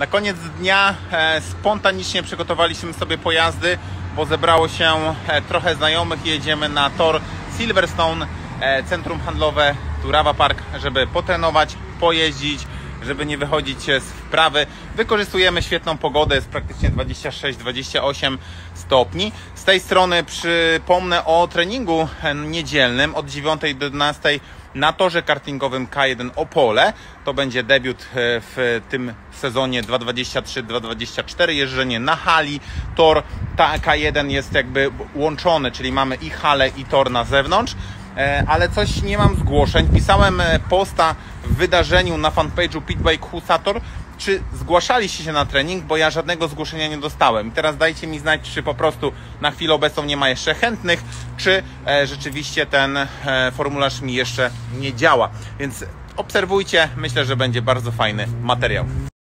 Na koniec dnia e, spontanicznie przygotowaliśmy sobie pojazdy, bo zebrało się e, trochę znajomych. Jedziemy na tor Silverstone, e, centrum handlowe Turawa Park, żeby potrenować, pojeździć, żeby nie wychodzić z wprawy. Wykorzystujemy świetną pogodę, jest praktycznie 26-28 stopni. Z tej strony przypomnę o treningu e, niedzielnym od 9 do 11 na torze kartingowym K1 Opole. To będzie debiut e, w tym sezonie 2023-2024. Jeżdżenie na hali. Tor ta K1 jest jakby łączony, czyli mamy i halę i tor na zewnątrz. E, Ale coś nie mam zgłoszeń. Pisałem e, posta wydarzeniu na fanpage'u Pitbike Husator, czy zgłaszaliście się na trening, bo ja żadnego zgłoszenia nie dostałem. Teraz dajcie mi znać, czy po prostu na chwilę obecną nie ma jeszcze chętnych, czy e, rzeczywiście ten e, formularz mi jeszcze nie działa. Więc obserwujcie, myślę, że będzie bardzo fajny materiał.